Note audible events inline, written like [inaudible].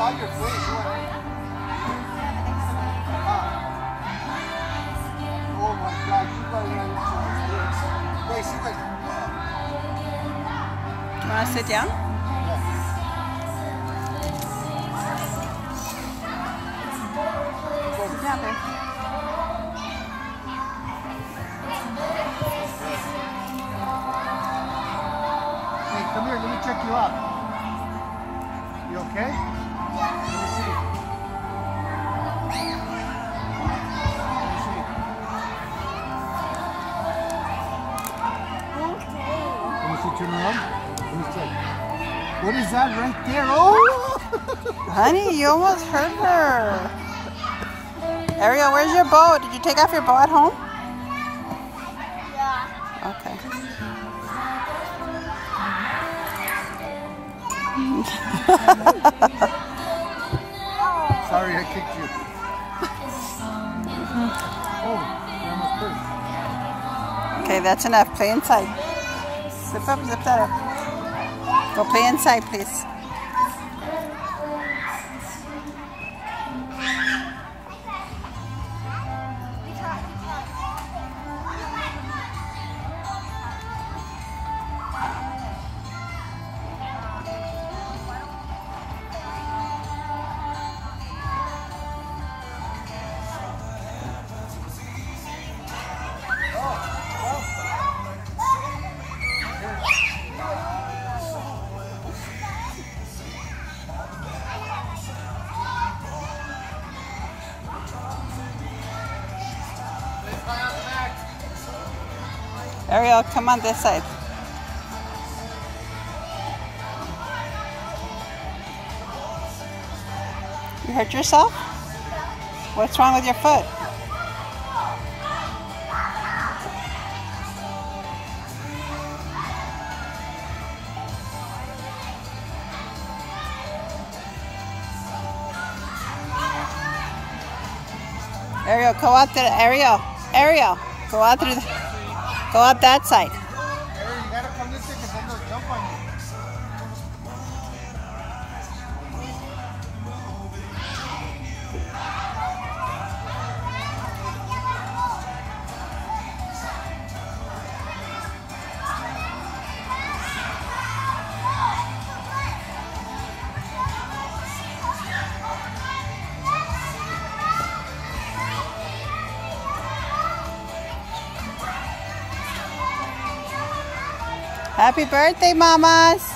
saw your face. You went, oh my God, you better run into. Wait, she went. Want to sit down? Yeah. Sit down there. come here, let me check you out. You okay? Turn around. Let me check. What is that right there? Oh! [laughs] Honey, you almost hurt her. Ariel, where's your bow? Did you take off your bow at home? Yeah. Okay. [laughs] Sorry, I kicked you. oh, you almost pushed. Okay, that's enough. Play inside. Zip up, zip that up. Go play inside, please. Ariel, come on this side. You hurt yourself? What's wrong with your foot? Ariel, go out there. Ariel, Ariel, go out through the, go up that side. Happy birthday, mamas.